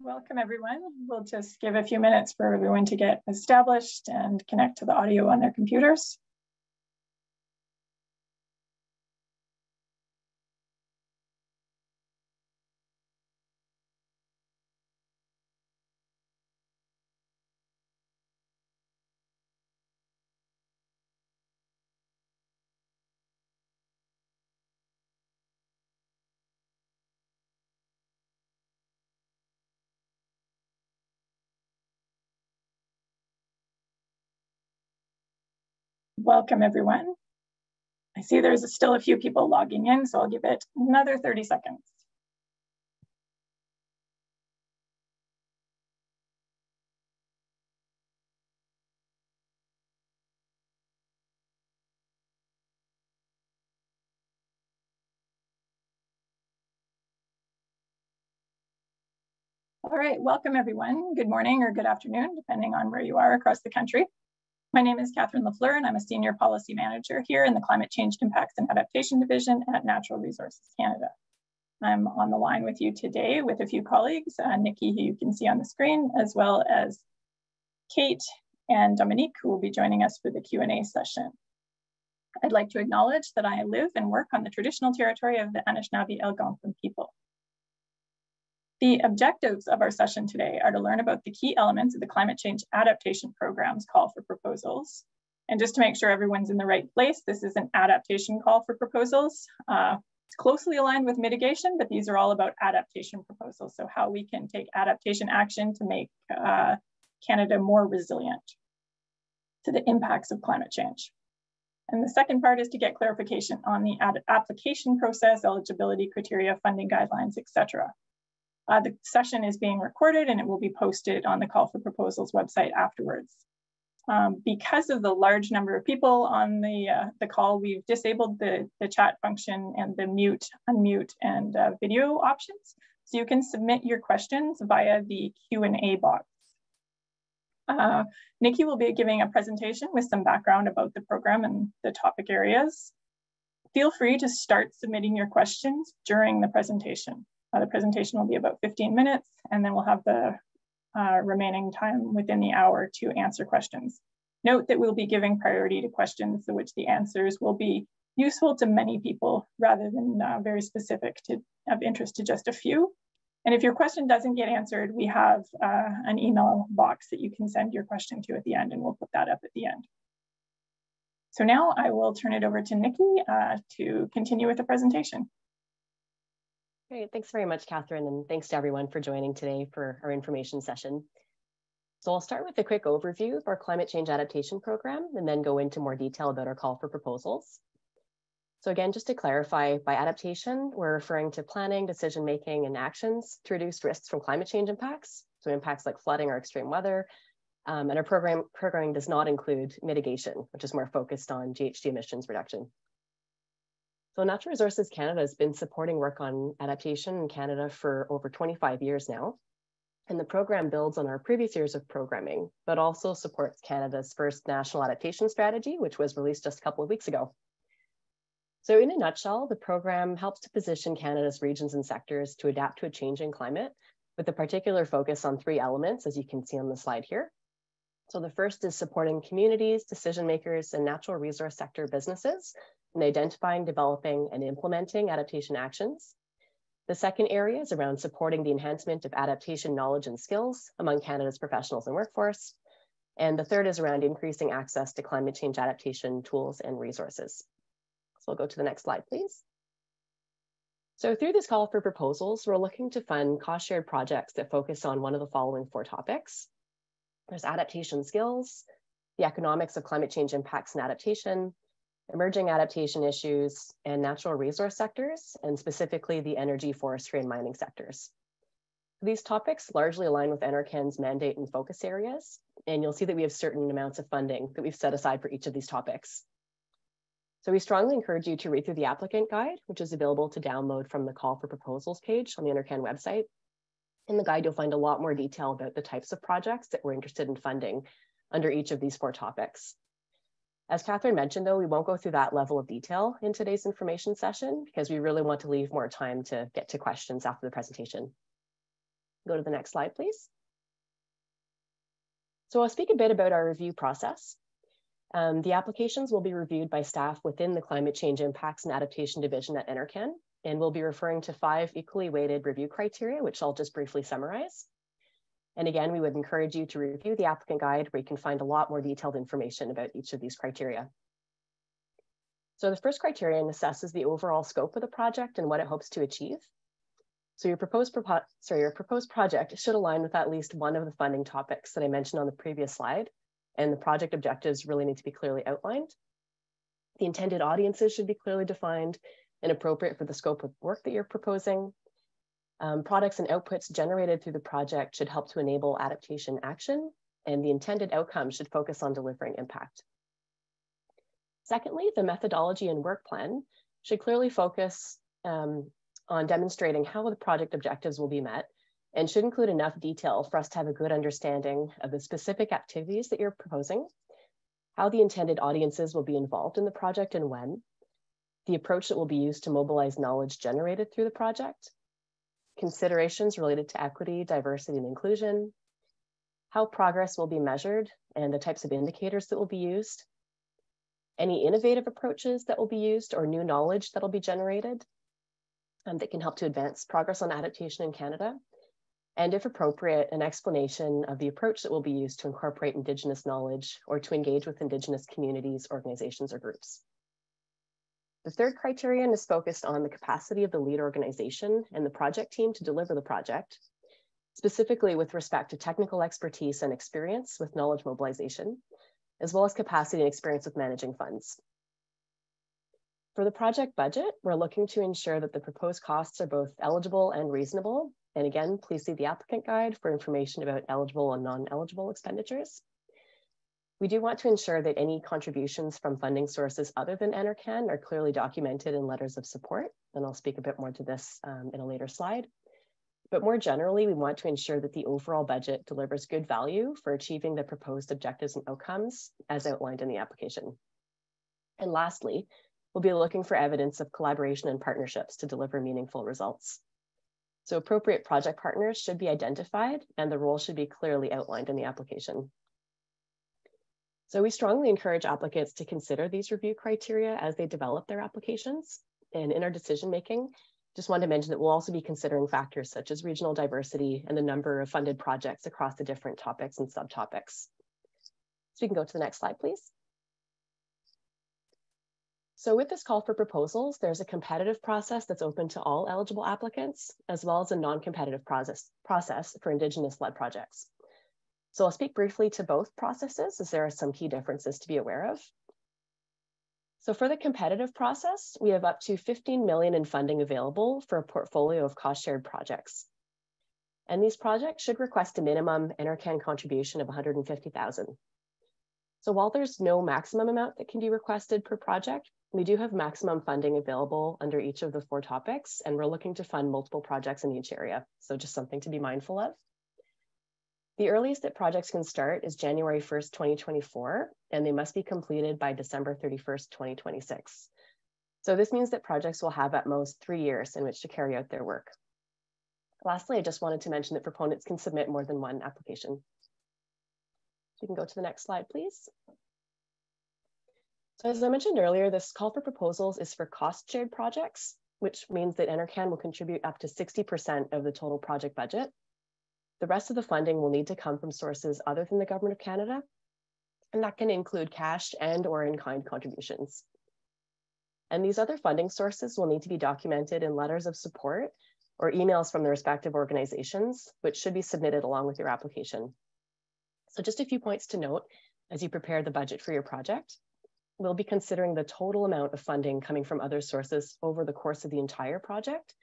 welcome everyone. We'll just give a few minutes for everyone to get established and connect to the audio on their computers. Welcome everyone. I see there's still a few people logging in, so I'll give it another 30 seconds. All right, welcome everyone. Good morning or good afternoon, depending on where you are across the country. My name is Catherine Lafleur, and I'm a Senior Policy Manager here in the Climate Change Impacts and Adaptation Division at Natural Resources Canada. I'm on the line with you today with a few colleagues, uh, Nikki, who you can see on the screen, as well as Kate and Dominique, who will be joining us for the Q&A session. I'd like to acknowledge that I live and work on the traditional territory of the Anishinaabe Algonquin people. The objectives of our session today are to learn about the key elements of the climate change adaptation program's call for proposals. And just to make sure everyone's in the right place, this is an adaptation call for proposals. Uh, it's closely aligned with mitigation, but these are all about adaptation proposals. So how we can take adaptation action to make uh, Canada more resilient to the impacts of climate change. And the second part is to get clarification on the application process, eligibility criteria, funding guidelines, etc. Uh, the session is being recorded and it will be posted on the call for proposals website afterwards. Um, because of the large number of people on the, uh, the call, we've disabled the, the chat function and the mute, unmute, and uh, video options. So you can submit your questions via the Q&A box. Uh, Nikki will be giving a presentation with some background about the program and the topic areas. Feel free to start submitting your questions during the presentation. Uh, the presentation will be about 15 minutes, and then we'll have the uh, remaining time within the hour to answer questions. Note that we'll be giving priority to questions to which the answers will be useful to many people rather than uh, very specific to of interest to just a few. And if your question doesn't get answered, we have uh, an email box that you can send your question to at the end and we'll put that up at the end. So now I will turn it over to Nikki uh, to continue with the presentation. Great, thanks very much, Catherine, and thanks to everyone for joining today for our information session. So I'll start with a quick overview of our climate change adaptation program and then go into more detail about our call for proposals. So again, just to clarify, by adaptation, we're referring to planning, decision-making, and actions to reduce risks from climate change impacts. So impacts like flooding or extreme weather. Um, and our program programming does not include mitigation, which is more focused on GHG emissions reduction. So Natural Resources Canada has been supporting work on adaptation in Canada for over 25 years now. And the program builds on our previous years of programming, but also supports Canada's first national adaptation strategy, which was released just a couple of weeks ago. So in a nutshell, the program helps to position Canada's regions and sectors to adapt to a changing climate with a particular focus on three elements, as you can see on the slide here. So the first is supporting communities, decision makers, and natural resource sector businesses in identifying, developing, and implementing adaptation actions. The second area is around supporting the enhancement of adaptation knowledge and skills among Canada's professionals and workforce. And the third is around increasing access to climate change adaptation tools and resources. So we'll go to the next slide, please. So through this call for proposals, we're looking to fund cost shared projects that focus on one of the following four topics. There's adaptation skills, the economics of climate change impacts and adaptation, emerging adaptation issues, and natural resource sectors, and specifically the energy, forestry, and mining sectors. These topics largely align with NRCan's mandate and focus areas, and you'll see that we have certain amounts of funding that we've set aside for each of these topics. So we strongly encourage you to read through the applicant guide, which is available to download from the call for proposals page on the NRCan website. In the guide, you'll find a lot more detail about the types of projects that we're interested in funding under each of these four topics. As Catherine mentioned, though, we won't go through that level of detail in today's information session because we really want to leave more time to get to questions after the presentation. Go to the next slide, please. So I'll speak a bit about our review process. Um, the applications will be reviewed by staff within the Climate Change Impacts and Adaptation Division at NRCan, and we'll be referring to five equally weighted review criteria, which I'll just briefly summarize. And again, we would encourage you to review the applicant guide where you can find a lot more detailed information about each of these criteria. So the first criterion assesses the overall scope of the project and what it hopes to achieve. So your proposed, sorry, your proposed project should align with at least one of the funding topics that I mentioned on the previous slide, and the project objectives really need to be clearly outlined. The intended audiences should be clearly defined and appropriate for the scope of work that you're proposing. Um, products and outputs generated through the project should help to enable adaptation action, and the intended outcome should focus on delivering impact. Secondly, the methodology and work plan should clearly focus um, on demonstrating how the project objectives will be met and should include enough detail for us to have a good understanding of the specific activities that you're proposing, how the intended audiences will be involved in the project and when, the approach that will be used to mobilize knowledge generated through the project, considerations related to equity, diversity, and inclusion, how progress will be measured and the types of indicators that will be used, any innovative approaches that will be used or new knowledge that will be generated um, that can help to advance progress on adaptation in Canada. And if appropriate, an explanation of the approach that will be used to incorporate Indigenous knowledge or to engage with Indigenous communities, organizations, or groups. The third criterion is focused on the capacity of the lead organization and the project team to deliver the project, specifically with respect to technical expertise and experience with knowledge mobilization, as well as capacity and experience with managing funds. For the project budget, we're looking to ensure that the proposed costs are both eligible and reasonable. And again, please see the applicant guide for information about eligible and non-eligible expenditures. We do want to ensure that any contributions from funding sources other than NRCan are clearly documented in letters of support, and I'll speak a bit more to this um, in a later slide. But more generally, we want to ensure that the overall budget delivers good value for achieving the proposed objectives and outcomes as outlined in the application. And lastly, we'll be looking for evidence of collaboration and partnerships to deliver meaningful results. So appropriate project partners should be identified and the role should be clearly outlined in the application. So we strongly encourage applicants to consider these review criteria as they develop their applications. And in our decision making, just wanted to mention that we'll also be considering factors such as regional diversity and the number of funded projects across the different topics and subtopics. So we can go to the next slide, please. So with this call for proposals, there's a competitive process that's open to all eligible applicants, as well as a non-competitive process, process for Indigenous-led projects. So I'll speak briefly to both processes as there are some key differences to be aware of. So for the competitive process, we have up to 15 million in funding available for a portfolio of cost shared projects. And these projects should request a minimum NRCan contribution of 150,000. So while there's no maximum amount that can be requested per project, we do have maximum funding available under each of the four topics, and we're looking to fund multiple projects in each area. So just something to be mindful of. The earliest that projects can start is January 1st, 2024, and they must be completed by December 31st, 2026. So this means that projects will have at most three years in which to carry out their work. Lastly, I just wanted to mention that proponents can submit more than one application. You can go to the next slide, please. So as I mentioned earlier, this call for proposals is for cost shared projects, which means that NRCan will contribute up to 60% of the total project budget the rest of the funding will need to come from sources other than the Government of Canada, and that can include cash and or in-kind contributions. And these other funding sources will need to be documented in letters of support or emails from the respective organizations, which should be submitted along with your application. So just a few points to note as you prepare the budget for your project. We'll be considering the total amount of funding coming from other sources over the course of the entire project,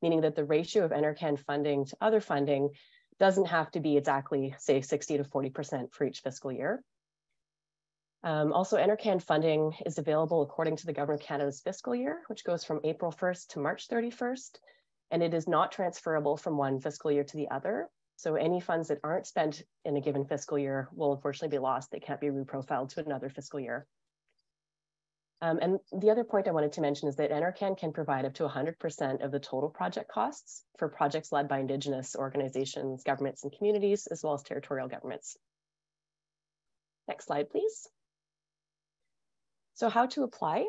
meaning that the ratio of NRCan funding to other funding doesn't have to be exactly, say, 60 to 40% for each fiscal year. Um, also, NRCan funding is available according to the Government of Canada's fiscal year, which goes from April 1st to March 31st, and it is not transferable from one fiscal year to the other. So any funds that aren't spent in a given fiscal year will unfortunately be lost. They can't be reprofiled to another fiscal year. Um, and the other point I wanted to mention is that NRCan can provide up to 100% of the total project costs for projects led by Indigenous organizations, governments, and communities, as well as territorial governments. Next slide, please. So how to apply?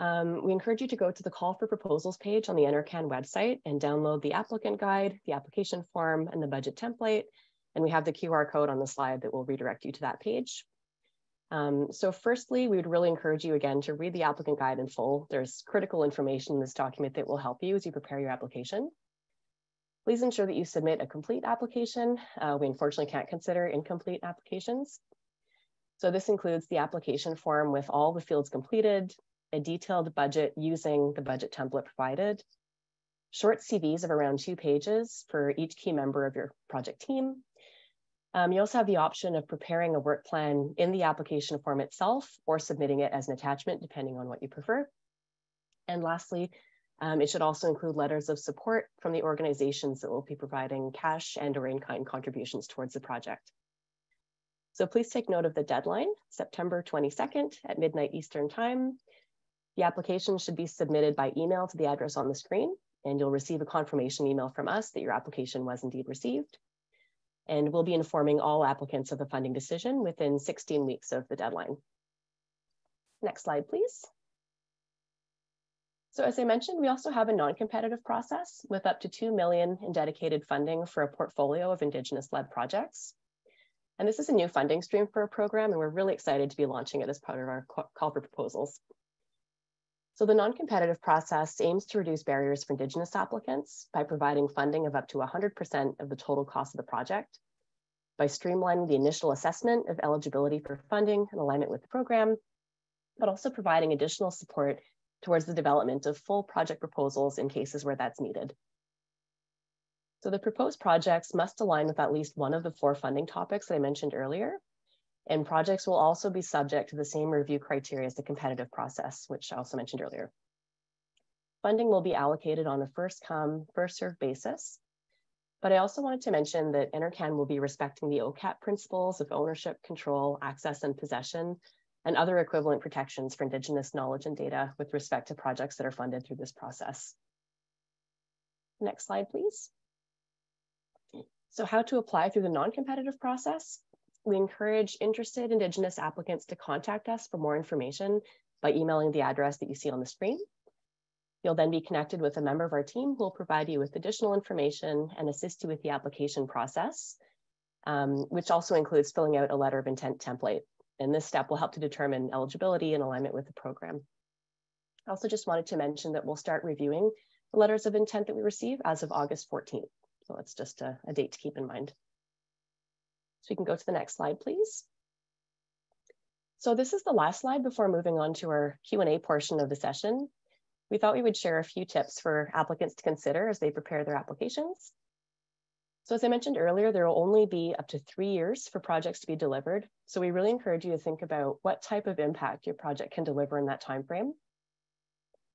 Um, we encourage you to go to the call for proposals page on the NRCan website and download the applicant guide, the application form, and the budget template. And we have the QR code on the slide that will redirect you to that page. Um, so firstly, we would really encourage you again to read the applicant guide in full. There's critical information in this document that will help you as you prepare your application. Please ensure that you submit a complete application. Uh, we unfortunately can't consider incomplete applications. So this includes the application form with all the fields completed, a detailed budget using the budget template provided, short CVs of around two pages for each key member of your project team, um, you also have the option of preparing a work plan in the application form itself or submitting it as an attachment, depending on what you prefer. And lastly, um, it should also include letters of support from the organizations that will be providing cash and or in-kind contributions towards the project. So please take note of the deadline, September 22nd at midnight Eastern time. The application should be submitted by email to the address on the screen, and you'll receive a confirmation email from us that your application was indeed received and we'll be informing all applicants of the funding decision within 16 weeks of the deadline. Next slide, please. So as I mentioned, we also have a non-competitive process with up to 2 million in dedicated funding for a portfolio of Indigenous-led projects. And this is a new funding stream for our program, and we're really excited to be launching it as part of our call for proposals. So the non-competitive process aims to reduce barriers for Indigenous applicants by providing funding of up to 100% of the total cost of the project, by streamlining the initial assessment of eligibility for funding in alignment with the program, but also providing additional support towards the development of full project proposals in cases where that's needed. So the proposed projects must align with at least one of the four funding topics that I mentioned earlier, and projects will also be subject to the same review criteria as the competitive process, which I also mentioned earlier. Funding will be allocated on a first come, first served basis. But I also wanted to mention that NRCan will be respecting the OCAP principles of ownership, control, access, and possession, and other equivalent protections for Indigenous knowledge and data with respect to projects that are funded through this process. Next slide, please. So how to apply through the non-competitive process? We encourage interested Indigenous applicants to contact us for more information by emailing the address that you see on the screen. You'll then be connected with a member of our team who will provide you with additional information and assist you with the application process, um, which also includes filling out a letter of intent template. And this step will help to determine eligibility and alignment with the program. I also just wanted to mention that we'll start reviewing the letters of intent that we receive as of August 14th. So that's just a, a date to keep in mind. So we can go to the next slide, please. So this is the last slide before moving on to our Q&A portion of the session. We thought we would share a few tips for applicants to consider as they prepare their applications. So as I mentioned earlier, there will only be up to three years for projects to be delivered. So we really encourage you to think about what type of impact your project can deliver in that time frame.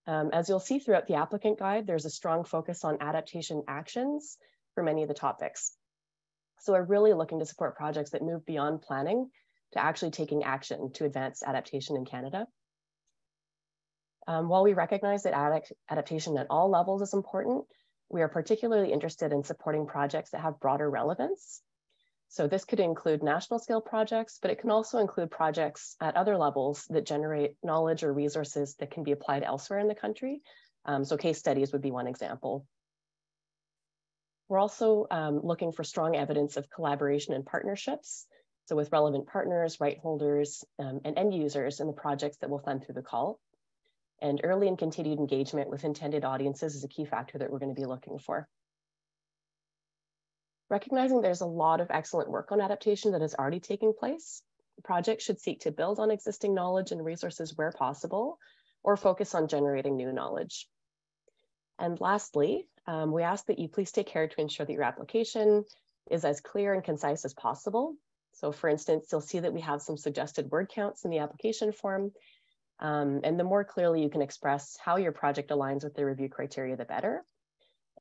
Um, as you'll see throughout the applicant guide, there's a strong focus on adaptation actions for many of the topics. So we're really looking to support projects that move beyond planning to actually taking action to advance adaptation in Canada. Um, while we recognize that adapt adaptation at all levels is important, we are particularly interested in supporting projects that have broader relevance. So this could include national scale projects, but it can also include projects at other levels that generate knowledge or resources that can be applied elsewhere in the country. Um, so case studies would be one example. We're also um, looking for strong evidence of collaboration and partnerships. So with relevant partners, right holders, um, and end users in the projects that will fund through the call. And early and continued engagement with intended audiences is a key factor that we're gonna be looking for. Recognizing there's a lot of excellent work on adaptation that is already taking place, projects should seek to build on existing knowledge and resources where possible, or focus on generating new knowledge. And lastly, um, we ask that you please take care to ensure that your application is as clear and concise as possible. So for instance, you'll see that we have some suggested word counts in the application form. Um, and the more clearly you can express how your project aligns with the review criteria, the better.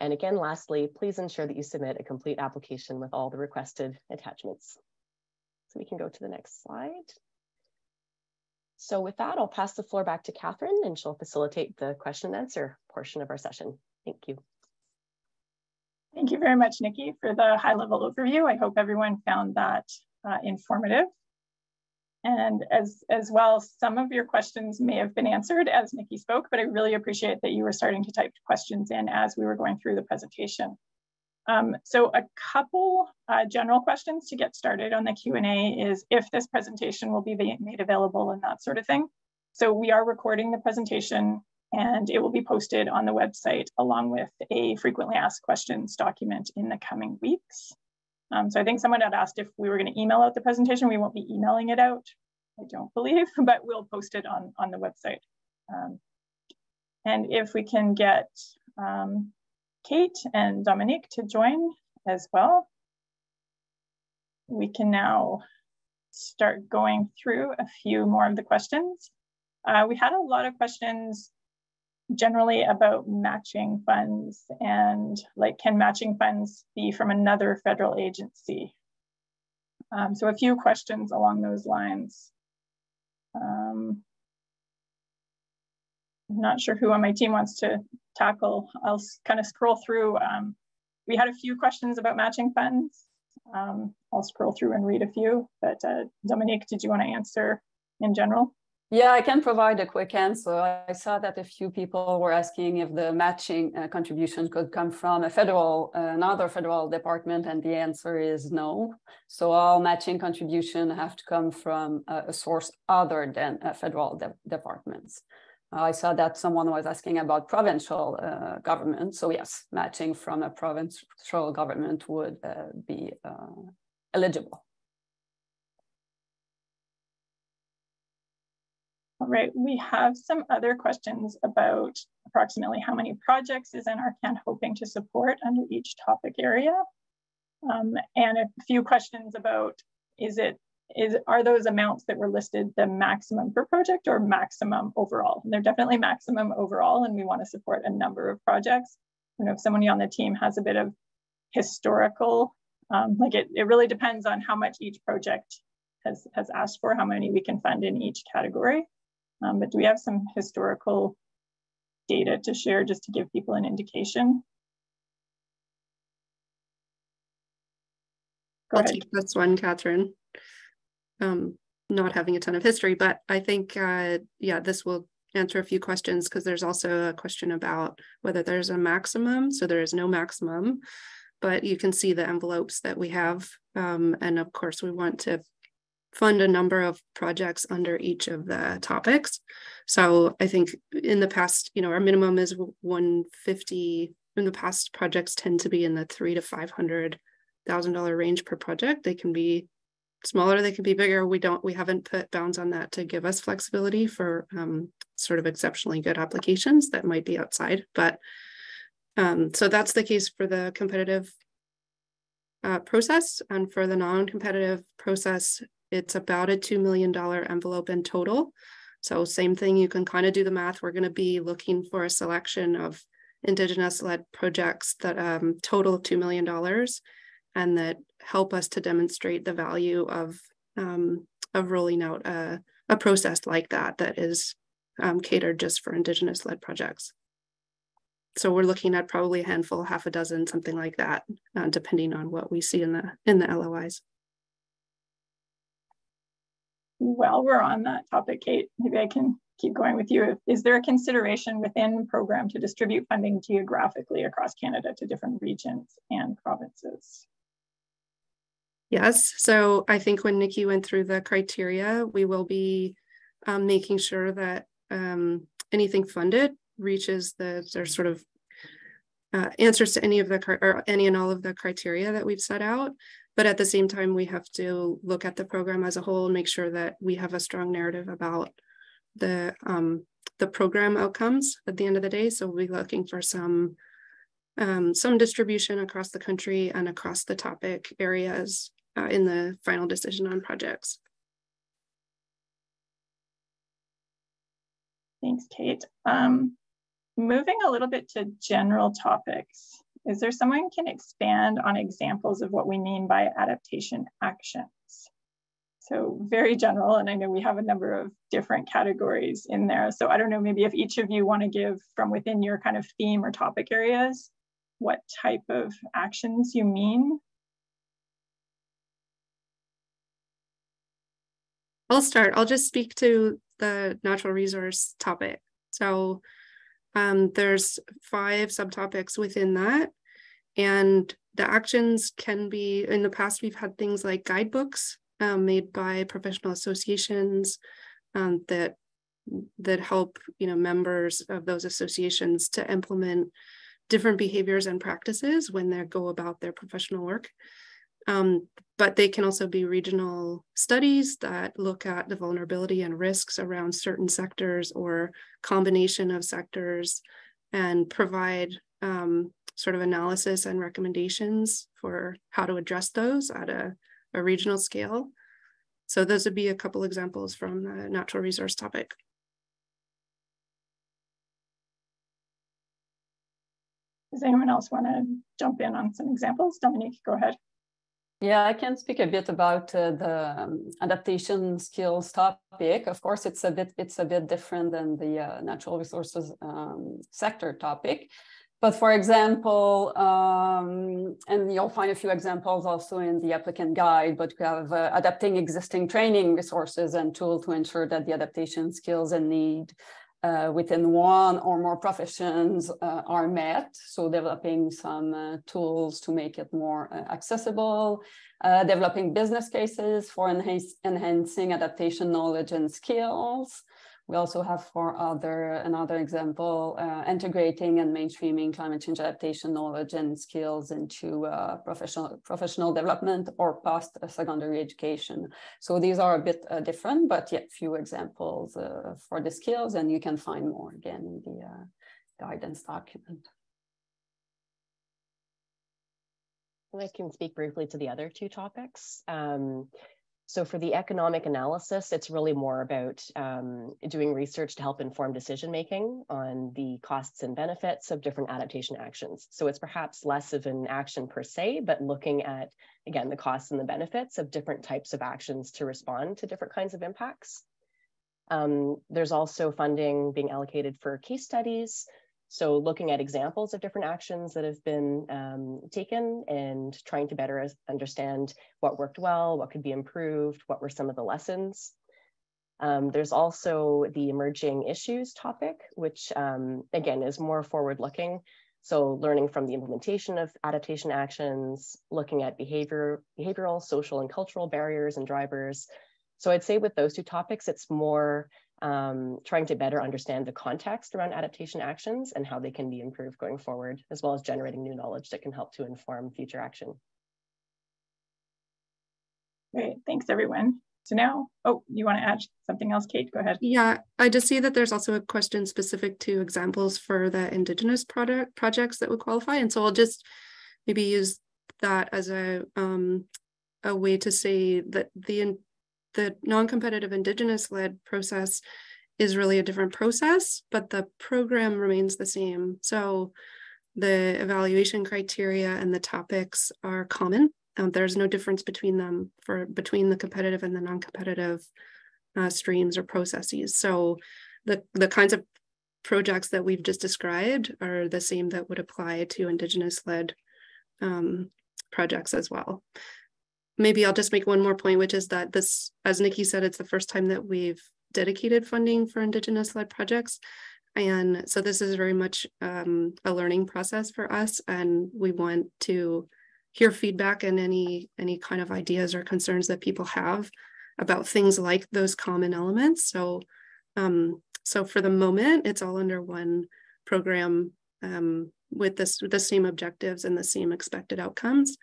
And again, lastly, please ensure that you submit a complete application with all the requested attachments. So we can go to the next slide. So with that, I'll pass the floor back to Catherine and she'll facilitate the question and answer portion of our session. Thank you. Thank you very much, Nikki, for the high level overview. I hope everyone found that uh, informative. And as, as well, some of your questions may have been answered as Nikki spoke, but I really appreciate that you were starting to type questions in as we were going through the presentation. Um, so a couple uh, general questions to get started on the Q&A is if this presentation will be made available and that sort of thing. So we are recording the presentation and it will be posted on the website along with a frequently asked questions document in the coming weeks. Um, so I think someone had asked if we were going to email out the presentation. We won't be emailing it out, I don't believe, but we'll post it on, on the website. Um, and if we can get um, Kate and Dominique to join as well, we can now start going through a few more of the questions. Uh, we had a lot of questions generally about matching funds and like can matching funds be from another federal agency? Um, so a few questions along those lines. Um, I'm not sure who on my team wants to tackle. I'll kind of scroll through. Um, we had a few questions about matching funds. Um, I'll scroll through and read a few, but uh, Dominique, did you want to answer in general? Yeah, I can provide a quick answer. I saw that a few people were asking if the matching uh, contribution could come from a federal, uh, another federal department, and the answer is no. So all matching contribution have to come from uh, a source other than federal de departments. I saw that someone was asking about provincial uh, government. So yes, matching from a provincial government would uh, be uh, eligible. All right, we have some other questions about approximately how many projects is NRCan hoping to support under each topic area. Um, and a few questions about, is it, is are those amounts that were listed the maximum per project or maximum overall? And they're definitely maximum overall and we wanna support a number of projects. Don't know if someone on the team has a bit of historical, um, like it, it really depends on how much each project has, has asked for, how many we can fund in each category. Um, but do we have some historical data to share just to give people an indication? Go I'll ahead. take this one, Catherine. Um, not having a ton of history, but I think, uh, yeah, this will answer a few questions because there's also a question about whether there's a maximum. So there is no maximum, but you can see the envelopes that we have. Um, and of course, we want to fund a number of projects under each of the topics. So I think in the past, you know, our minimum is 150. In the past, projects tend to be in the three to five hundred thousand dollar range per project. They can be smaller, they can be bigger. We don't, we haven't put bounds on that to give us flexibility for um, sort of exceptionally good applications that might be outside. But um, so that's the case for the competitive uh, process. And for the non-competitive process, it's about a $2 million envelope in total. So same thing, you can kind of do the math. We're going to be looking for a selection of Indigenous led projects that um, total $2 million and that help us to demonstrate the value of, um, of rolling out a, a process like that that is um, catered just for Indigenous led projects. So we're looking at probably a handful, half a dozen, something like that, uh, depending on what we see in the in the LOIs while we're on that topic, Kate, maybe I can keep going with you. Is there a consideration within program to distribute funding geographically across Canada to different regions and provinces? Yes, so I think when Nikki went through the criteria, we will be um, making sure that um, anything funded reaches the sort of uh, answers to any of the or any and all of the criteria that we've set out. But at the same time, we have to look at the program as a whole and make sure that we have a strong narrative about the um, the program outcomes at the end of the day. So we'll be looking for some um, some distribution across the country and across the topic areas uh, in the final decision on projects. Thanks, Kate. Um, moving a little bit to general topics. Is there someone can expand on examples of what we mean by adaptation actions? So very general, and I know we have a number of different categories in there. So I don't know, maybe if each of you want to give from within your kind of theme or topic areas, what type of actions you mean. I'll start. I'll just speak to the natural resource topic. So um, there's five subtopics within that. And the actions can be, in the past, we've had things like guidebooks um, made by professional associations um, that that help you know members of those associations to implement different behaviors and practices when they go about their professional work. Um, but they can also be regional studies that look at the vulnerability and risks around certain sectors or combination of sectors and provide um, sort of analysis and recommendations for how to address those at a, a regional scale. So those would be a couple examples from the natural resource topic. Does anyone else want to jump in on some examples? Dominique, go ahead. Yeah, I can speak a bit about uh, the um, adaptation skills topic. Of course, it's a bit it's a bit different than the uh, natural resources um, sector topic. But for example, um, and you'll find a few examples also in the applicant guide, but we have uh, adapting existing training resources and tools to ensure that the adaptation skills and need uh, within one or more professions uh, are met. So developing some uh, tools to make it more uh, accessible, uh, developing business cases for enhance enhancing adaptation knowledge and skills, we also have for other another example, uh, integrating and mainstreaming climate change adaptation knowledge and skills into uh, professional professional development or post secondary education. So these are a bit uh, different, but yet few examples uh, for the skills, and you can find more again in the uh, guidance document. I can speak briefly to the other two topics. Um, so for the economic analysis, it's really more about um, doing research to help inform decision making on the costs and benefits of different adaptation actions. So it's perhaps less of an action per se, but looking at, again, the costs and the benefits of different types of actions to respond to different kinds of impacts. Um, there's also funding being allocated for case studies, so looking at examples of different actions that have been um, taken and trying to better understand what worked well, what could be improved, what were some of the lessons. Um, there's also the emerging issues topic, which um, again is more forward looking. So learning from the implementation of adaptation actions, looking at behavior, behavioral, social and cultural barriers and drivers. So I'd say with those two topics, it's more um, trying to better understand the context around adaptation actions and how they can be improved going forward, as well as generating new knowledge that can help to inform future action. Great, thanks everyone. So now, oh, you want to add something else, Kate? Go ahead. Yeah, I just see that there's also a question specific to examples for the Indigenous product projects that would qualify. And so I'll just maybe use that as a um, a way to say that the the non-competitive indigenous-led process is really a different process, but the program remains the same. So the evaluation criteria and the topics are common. Um, there's no difference between them for between the competitive and the non-competitive uh, streams or processes. So the, the kinds of projects that we've just described are the same that would apply to indigenous-led um, projects as well maybe I'll just make one more point, which is that this, as Nikki said, it's the first time that we've dedicated funding for Indigenous led projects. And so this is very much um, a learning process for us. And we want to hear feedback and any, any kind of ideas or concerns that people have about things like those common elements. So, um, so for the moment, it's all under one program um, with this, the same objectives and the same expected outcomes.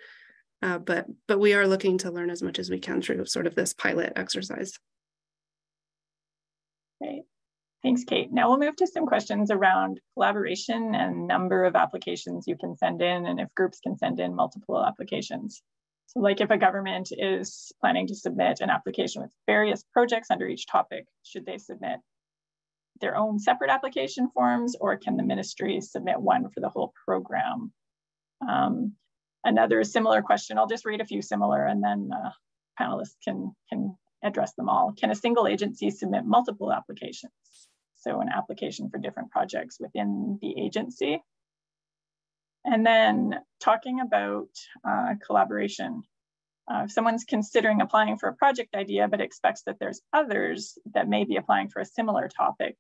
Uh, but but we are looking to learn as much as we can through sort of this pilot exercise. Great. Thanks, Kate. Now we'll move to some questions around collaboration and number of applications you can send in and if groups can send in multiple applications. So like if a government is planning to submit an application with various projects under each topic, should they submit their own separate application forms or can the ministry submit one for the whole program? Um, another similar question. I'll just read a few similar and then uh, panelists can, can address them all. Can a single agency submit multiple applications? So an application for different projects within the agency. And then talking about uh, collaboration. Uh, if someone's considering applying for a project idea, but expects that there's others that may be applying for a similar topic,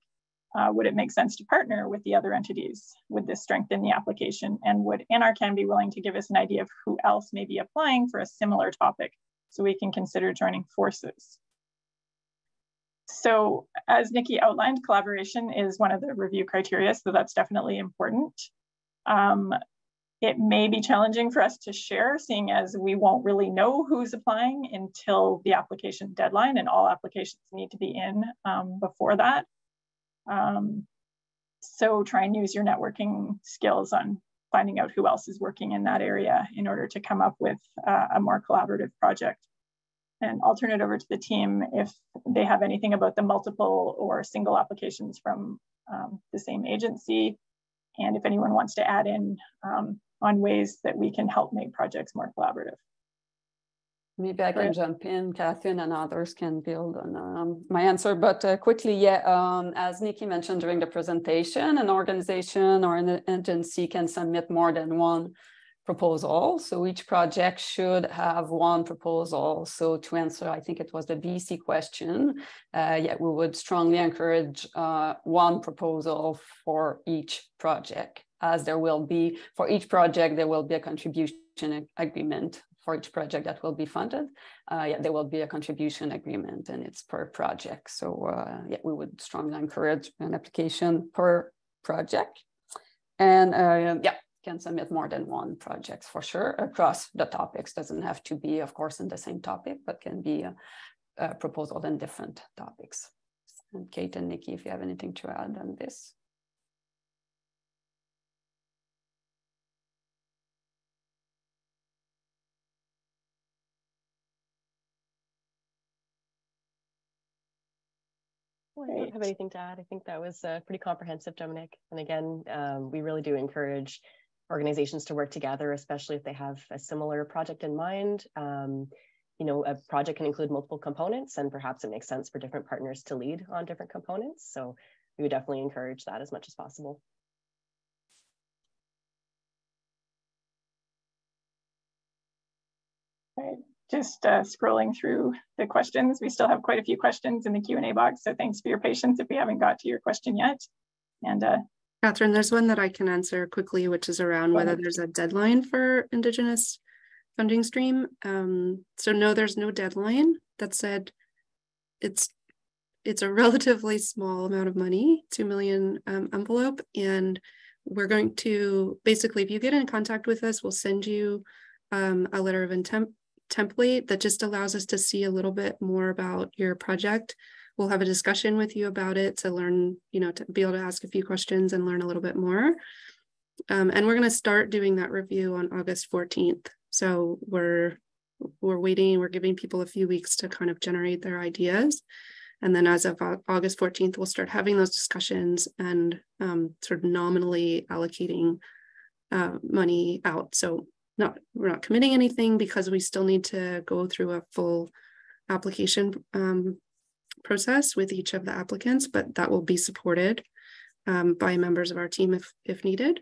uh, would it make sense to partner with the other entities? Would this strengthen the application? And would NRCan be willing to give us an idea of who else may be applying for a similar topic so we can consider joining forces? So as Nikki outlined, collaboration is one of the review criteria, so that's definitely important. Um, it may be challenging for us to share, seeing as we won't really know who's applying until the application deadline, and all applications need to be in um, before that. Um, so try and use your networking skills on finding out who else is working in that area in order to come up with uh, a more collaborative project. And I'll turn it over to the team if they have anything about the multiple or single applications from um, the same agency. And if anyone wants to add in um, on ways that we can help make projects more collaborative. Maybe I can right. jump in, Catherine, and others can build on um, my answer. But uh, quickly, yeah, um, as Nikki mentioned during the presentation, an organization or an agency can submit more than one proposal. So each project should have one proposal. So to answer, I think it was the BC question, uh, yeah, we would strongly encourage uh, one proposal for each project as there will be, for each project, there will be a contribution agreement for each project that will be funded. Uh, yeah, there will be a contribution agreement and it's per project. So uh, yeah, we would strongly encourage an application per project. And uh, yeah, can submit more than one project for sure across the topics. Doesn't have to be, of course, in the same topic, but can be a, a proposal in different topics. And Kate and Nikki, if you have anything to add on this. Well, I don't have anything to add. I think that was uh, pretty comprehensive, Dominique. And again, um, we really do encourage organizations to work together, especially if they have a similar project in mind. Um, you know, a project can include multiple components, and perhaps it makes sense for different partners to lead on different components. So we would definitely encourage that as much as possible. Just uh, scrolling through the questions. We still have quite a few questions in the Q&A box, so thanks for your patience if we haven't got to your question yet. And uh, Catherine, there's one that I can answer quickly, which is around whether there's a deadline for Indigenous funding stream. Um, so no, there's no deadline. That said, it's it's a relatively small amount of money, two million um, envelope, and we're going to basically, if you get in contact with us, we'll send you um, a letter of intent template that just allows us to see a little bit more about your project. We'll have a discussion with you about it to learn, you know, to be able to ask a few questions and learn a little bit more. Um, and we're going to start doing that review on August 14th. So we're we're waiting, we're giving people a few weeks to kind of generate their ideas. And then as of August 14th, we'll start having those discussions and um, sort of nominally allocating uh, money out. So not we're not committing anything because we still need to go through a full application um, process with each of the applicants, but that will be supported um, by members of our team if if needed.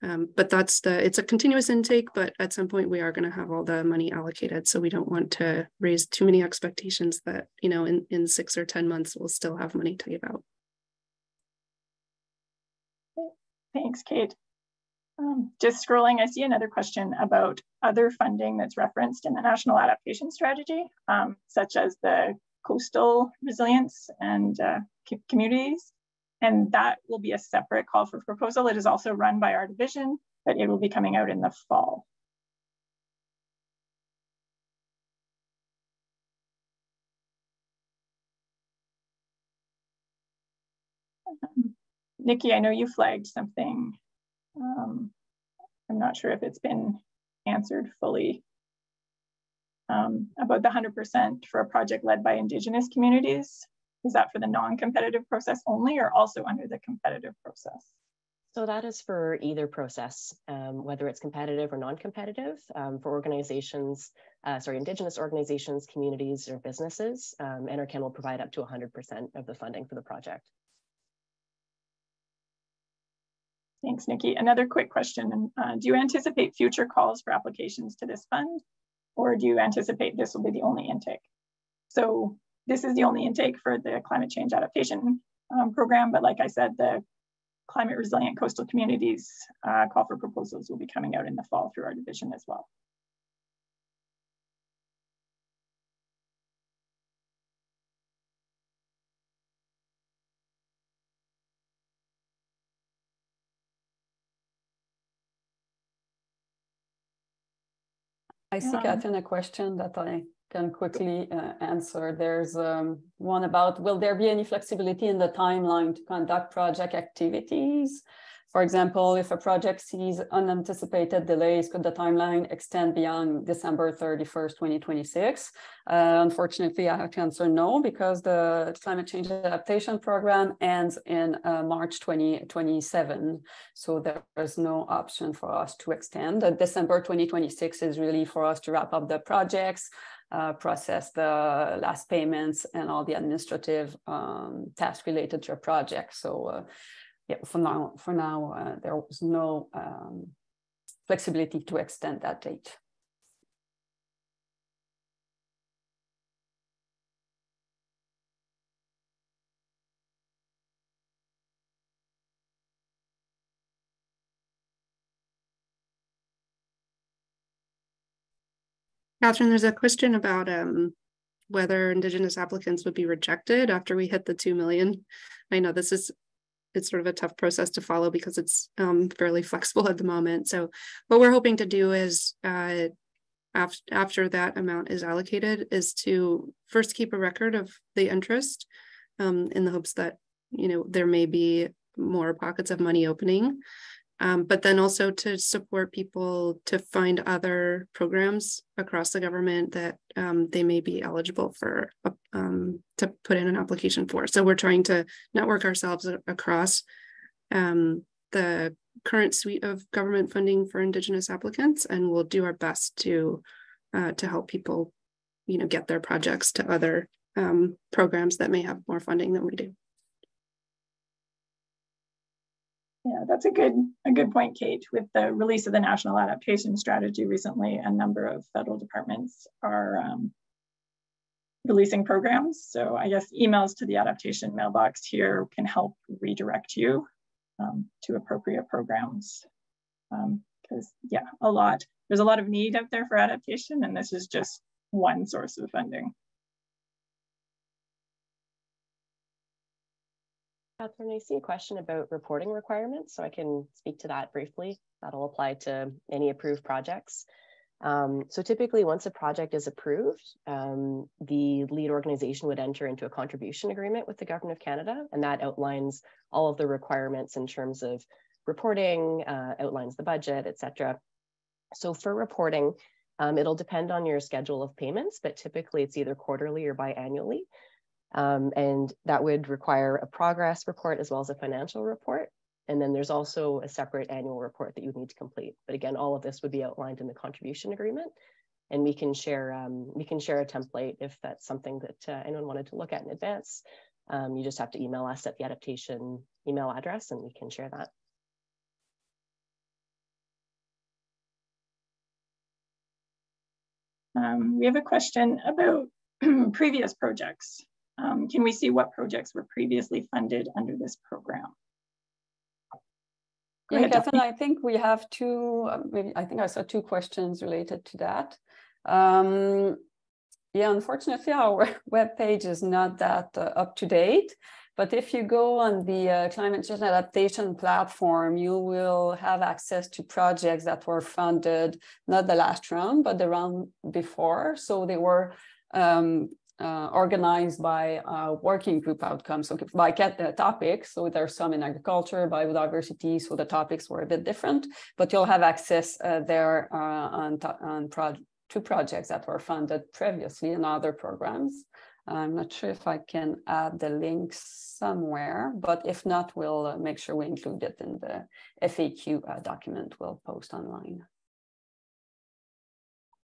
Um, but that's the it's a continuous intake, but at some point we are going to have all the money allocated. So we don't want to raise too many expectations that you know in in six or ten months we'll still have money to give out. Thanks, Kate. Um, just scrolling, I see another question about other funding that's referenced in the National Adaptation Strategy, um, such as the coastal resilience and uh, communities. And that will be a separate call for proposal. It is also run by our division, but it will be coming out in the fall. Um, Nikki, I know you flagged something um, I'm not sure if it's been answered fully. Um, about the 100% for a project led by Indigenous communities. Is that for the non-competitive process only or also under the competitive process? So that is for either process, um, whether it's competitive or non-competitive um, for organizations, uh, sorry, Indigenous organizations, communities, or businesses. Um, NRCan will provide up to 100% of the funding for the project. Thanks, Nikki. Another quick question. Uh, do you anticipate future calls for applications to this fund? Or do you anticipate this will be the only intake? So this is the only intake for the climate change adaptation um, program. But like I said, the climate resilient coastal communities uh, call for proposals will be coming out in the fall through our division as well. I see, Catherine, a question that I can quickly uh, answer. There's um, one about, will there be any flexibility in the timeline to conduct project activities? For example, if a project sees unanticipated delays, could the timeline extend beyond December 31st, 2026? Uh, unfortunately, I have to answer no, because the climate change adaptation program ends in uh, March 2027. So there's no option for us to extend. Uh, December 2026 is really for us to wrap up the projects, uh, process the last payments and all the administrative um, tasks related to your project. So uh, yeah, for now, for now, uh, there was no um, flexibility to extend that date. Catherine, there's a question about um, whether Indigenous applicants would be rejected after we hit the 2 million. I know this is it's sort of a tough process to follow because it's um, fairly flexible at the moment. So what we're hoping to do is uh, after, after that amount is allocated is to first keep a record of the interest um, in the hopes that, you know, there may be more pockets of money opening um, but then also to support people to find other programs across the government that um, they may be eligible for uh, um, to put in an application for. So we're trying to network ourselves across um, the current suite of government funding for Indigenous applicants, and we'll do our best to uh, to help people, you know, get their projects to other um, programs that may have more funding than we do. Yeah, that's a good a good point, Kate. With the release of the National Adaptation Strategy recently, a number of federal departments are um, releasing programs. So I guess emails to the adaptation mailbox here can help redirect you um, to appropriate programs. Because um, yeah, a lot, there's a lot of need out there for adaptation and this is just one source of funding. Catherine, I see a question about reporting requirements, so I can speak to that briefly. That'll apply to any approved projects. Um, so typically, once a project is approved, um, the lead organization would enter into a contribution agreement with the Government of Canada, and that outlines all of the requirements in terms of reporting, uh, outlines the budget, etc. So for reporting, um, it'll depend on your schedule of payments, but typically it's either quarterly or biannually. Um, and that would require a progress report as well as a financial report. And then there's also a separate annual report that you would need to complete. But again, all of this would be outlined in the contribution agreement. And we can share um, we can share a template if that's something that uh, anyone wanted to look at in advance. Um, you just have to email us at the adaptation email address and we can share that. Um, we have a question about previous projects. Um, can we see what projects were previously funded under this program? Go yeah, Catherine, I think we have two, uh, maybe, I think I saw two questions related to that. Um, yeah, unfortunately, our web page is not that uh, up to date. But if you go on the uh, climate change adaptation platform, you will have access to projects that were funded, not the last round, but the round before. So they were um, uh, organized by uh, working group outcomes, so by the topics. So there are some in agriculture, biodiversity, so the topics were a bit different, but you'll have access uh, there uh, on, on pro two projects that were funded previously in other programs. I'm not sure if I can add the link somewhere, but if not, we'll uh, make sure we include it in the FAQ uh, document we'll post online.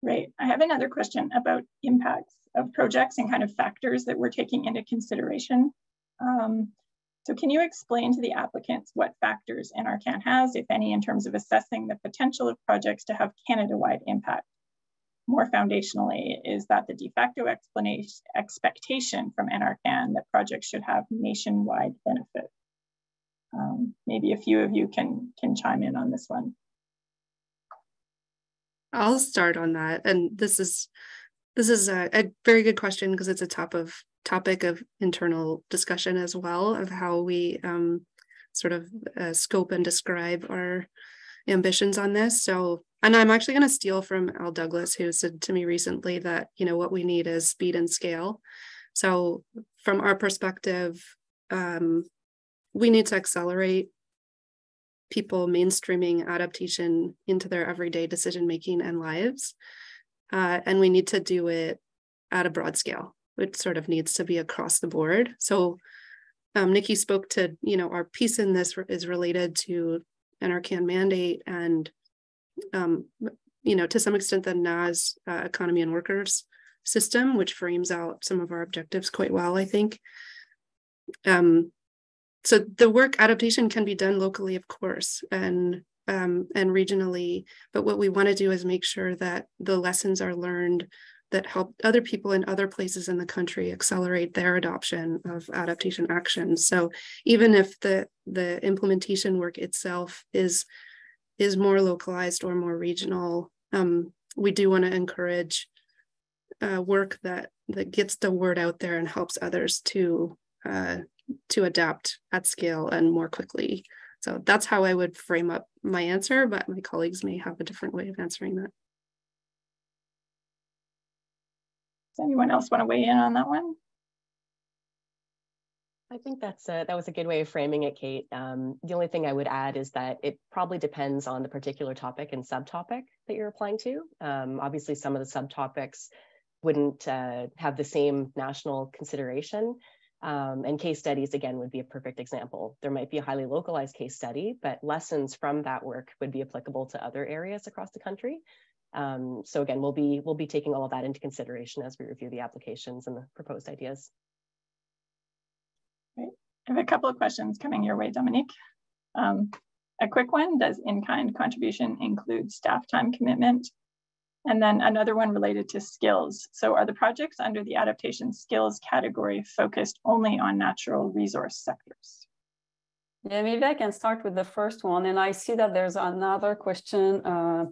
Great. I have another question about impacts of projects and kind of factors that we're taking into consideration. Um, so can you explain to the applicants what factors NRCan has, if any, in terms of assessing the potential of projects to have Canada-wide impact? More foundationally, is that the de facto expectation from NRCan that projects should have nationwide benefit? Um, maybe a few of you can, can chime in on this one. I'll start on that. And this is this is a, a very good question because it's a top of topic of internal discussion as well of how we um, sort of uh, scope and describe our ambitions on this. So, and I'm actually going to steal from Al Douglas, who said to me recently that you know what we need is speed and scale. So, from our perspective, um, we need to accelerate people mainstreaming adaptation into their everyday decision making and lives. Uh, and we need to do it at a broad scale. It sort of needs to be across the board. So um, Nikki spoke to, you know, our piece in this is related to NRCan mandate and, um, you know, to some extent the NAS uh, economy and workers system, which frames out some of our objectives quite well, I think. Um, so the work adaptation can be done locally, of course, and um, and regionally. But what we want to do is make sure that the lessons are learned that help other people in other places in the country accelerate their adoption of adaptation actions. So even if the the implementation work itself is is more localized or more regional, um, we do want to encourage uh, work that that gets the word out there and helps others to uh, to adapt at scale and more quickly. So that's how I would frame up my answer, but my colleagues may have a different way of answering that. Does anyone else want to weigh in on that one? I think that's a, that was a good way of framing it, Kate. Um, the only thing I would add is that it probably depends on the particular topic and subtopic that you're applying to. Um, obviously, some of the subtopics wouldn't uh, have the same national consideration. Um, and case studies, again, would be a perfect example. There might be a highly localized case study, but lessons from that work would be applicable to other areas across the country. Um, so again, we'll be, we'll be taking all of that into consideration as we review the applications and the proposed ideas. Great. I have a couple of questions coming your way, Dominique. Um, a quick one, does in-kind contribution include staff time commitment? And then another one related to skills. So are the projects under the adaptation skills category focused only on natural resource sectors? Yeah, maybe I can start with the first one. And I see that there's another question uh,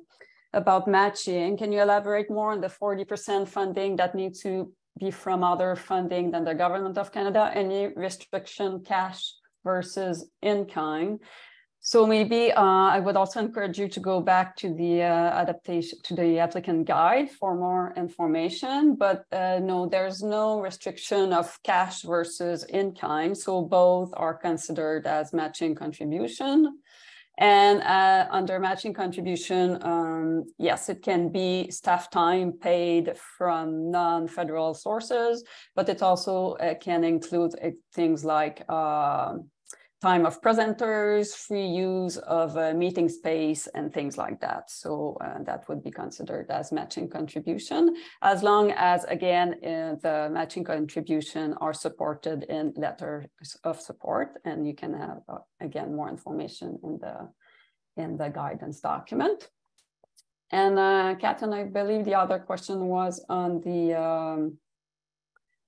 about matching. Can you elaborate more on the 40% funding that needs to be from other funding than the government of Canada? Any restriction cash versus in kind? So maybe uh, I would also encourage you to go back to the uh, adaptation to the applicant guide for more information. But uh, no, there's no restriction of cash versus in kind. So both are considered as matching contribution. And uh, under matching contribution, um, yes, it can be staff time paid from non-federal sources, but it also uh, can include uh, things like time of presenters, free use of a meeting space and things like that. So uh, that would be considered as matching contribution, as long as, again, uh, the matching contribution are supported in letters of support. And you can have, uh, again, more information in the, in the guidance document. And uh, Catherine, I believe the other question was on the um,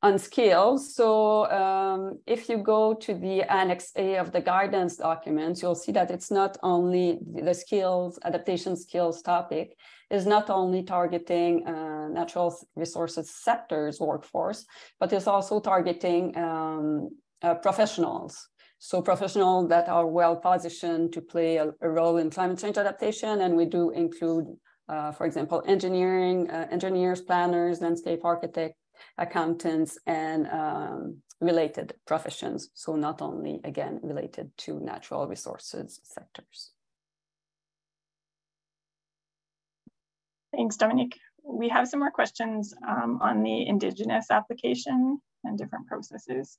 on skills. So um, if you go to the Annex A of the guidance documents, you'll see that it's not only the skills, adaptation skills topic is not only targeting uh, natural resources sectors workforce, but it's also targeting um, uh, professionals. So professionals that are well positioned to play a, a, role in climate change adaptation. And we do include, uh, for example, engineering, uh, engineers, planners, landscape architects, accountants, and um, related professions. So not only, again, related to natural resources sectors. Thanks, Dominique. we have some more questions um, on the Indigenous application and different processes.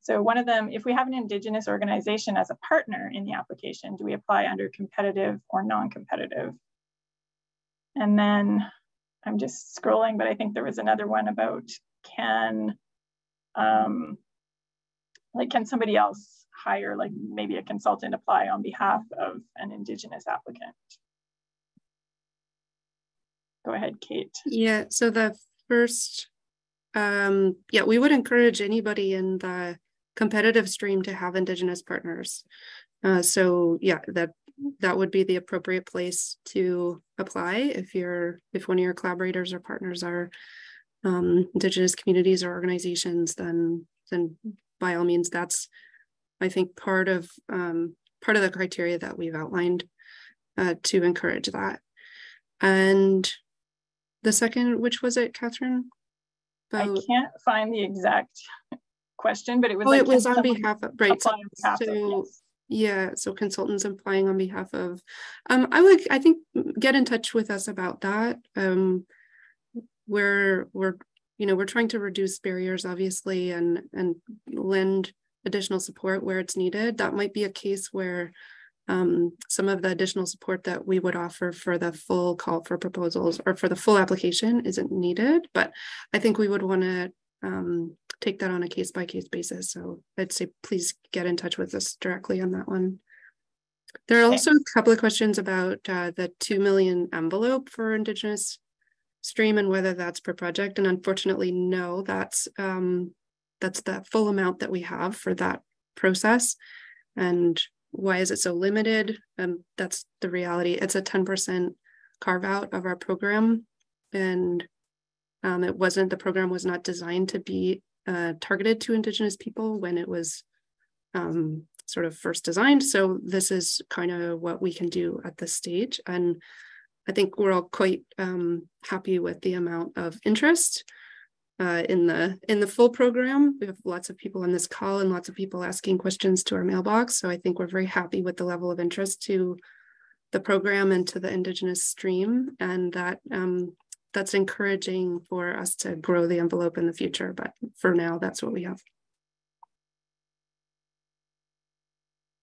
So one of them, if we have an Indigenous organization as a partner in the application, do we apply under competitive or non-competitive? And then I'm just scrolling, but I think there was another one about can, um, like can somebody else hire, like maybe a consultant apply on behalf of an Indigenous applicant? Go ahead, Kate. Yeah, so the first, um, yeah, we would encourage anybody in the competitive stream to have Indigenous partners. Uh, so yeah, that that would be the appropriate place to apply if you're if one of your collaborators or partners are um, Indigenous communities or organizations, then then by all means, that's I think part of um, part of the criteria that we've outlined uh, to encourage that. And the second, which was it, Catherine? About... I can't find the exact question, but it was. Oh, like, it was on behalf of right. So, so yes. Yeah, so consultants applying on behalf of. Um, I would, I think, get in touch with us about that. Um, we're we're you know we're trying to reduce barriers, obviously, and and lend additional support where it's needed. That might be a case where um, some of the additional support that we would offer for the full call for proposals or for the full application isn't needed, but I think we would want to um, take that on a case by case basis. So I'd say please get in touch with us directly on that one. There are also a couple of questions about uh, the 2 million envelope for Indigenous stream and whether that's per project. And unfortunately, no, that's um, that's the full amount that we have for that process. And why is it so limited? Um, that's the reality. It's a 10% carve out of our program. And um, it wasn't, the program was not designed to be uh, targeted to Indigenous people when it was um, sort of first designed. So this is kind of what we can do at this stage. And I think we're all quite um, happy with the amount of interest uh, in the in the full program. We have lots of people on this call and lots of people asking questions to our mailbox. So I think we're very happy with the level of interest to the program and to the Indigenous stream, and that um, that's encouraging for us to grow the envelope in the future. But for now, that's what we have.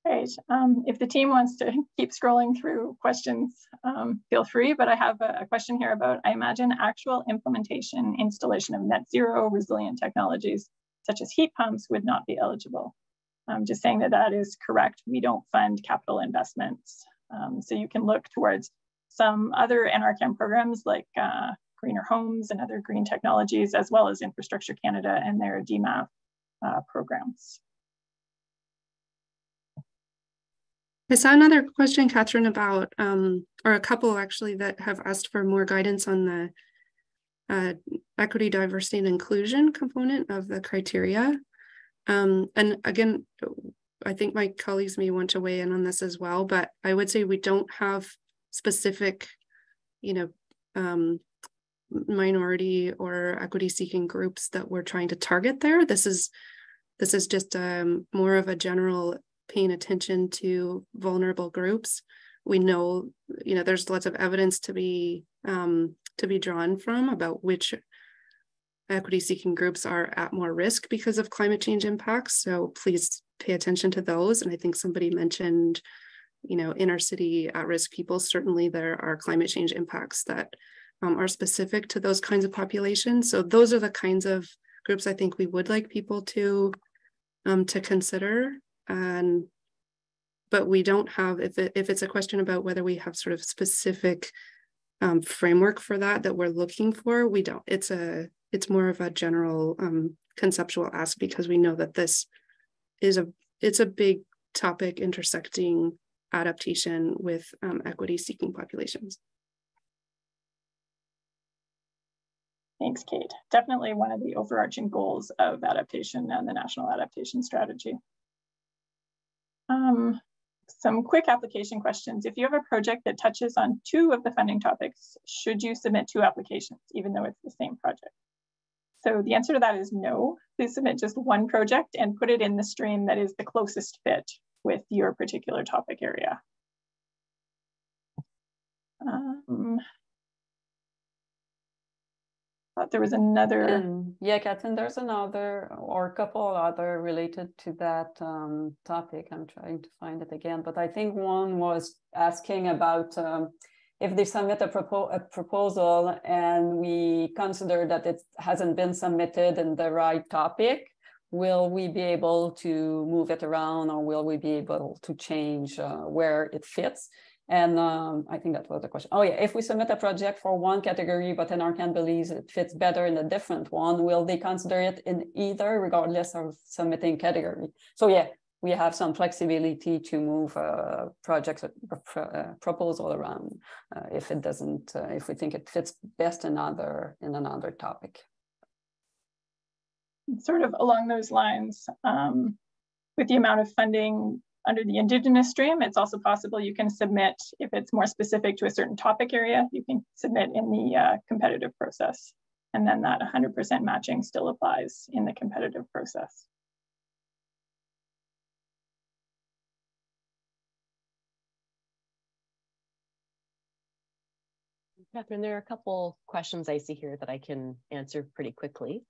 Great. Um, if the team wants to keep scrolling through questions, um, feel free, but I have a, question here about, I imagine actual implementation, installation of net zero resilient technologies, such as heat pumps would not be eligible. I'm just saying that that is correct. We don't fund capital investments. Um, so you can look towards some other NRCan programs like uh, Greener Homes and other green technologies, as well as Infrastructure Canada and their DMAF uh, programs. I saw another question, Catherine, about, um, or a couple actually that have asked for more guidance on the uh, equity, diversity, and inclusion component of the criteria. Um, and again, I think my colleagues may want to weigh in on this as well, but I would say we don't have specific, you know, um, minority or equity seeking groups that we're trying to target there. This is this is just um, more of a general paying attention to vulnerable groups. We know, you know, there's lots of evidence to be um, to be drawn from about which equity seeking groups are at more risk because of climate change impacts. So please pay attention to those. And I think somebody mentioned, you know, inner city at risk people. Certainly there are climate change impacts that um, are specific to those kinds of populations. So those are the kinds of groups I think we would like people to um, to consider. And but we don't have if it, if it's a question about whether we have sort of specific um, framework for that that we're looking for we don't. It's a it's more of a general um, conceptual ask because we know that this is a it's a big topic intersecting adaptation with um, equity seeking populations Thanks, Kate. Definitely one of the overarching goals of adaptation and the National Adaptation Strategy. Um, some quick application questions. If you have a project that touches on two of the funding topics, should you submit two applications, even though it's the same project? So the answer to that is no. Please submit just one project and put it in the stream that is the closest fit with your particular topic area. Um, thought there was another. And yeah, Catherine, there's another or a couple other related to that um, topic. I'm trying to find it again, but I think one was asking about um, if they submit a, propo a, proposal and we consider that it hasn't been submitted in the right topic, will we be able to move it around or will we be able to change uh, where it fits? And um, I think that was the question. Oh yeah, if we submit a project for one category, but NRCan believes it fits better in a different one, will they consider it in either regardless of submitting category? So yeah, we have some flexibility to move uh, projects uh, uh, proposal around uh, if it doesn't, uh, if we think it fits best another in another topic. Sort of along those lines, um, with the amount of funding under the Indigenous stream, it's also possible you can submit, if it's more specific to a certain topic area, you can submit in the uh, competitive process. And then that 100% matching still applies in the competitive process. Catherine, there are a couple questions I see here that I can answer pretty quickly.